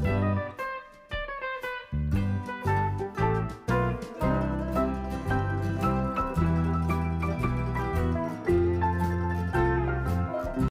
Bye.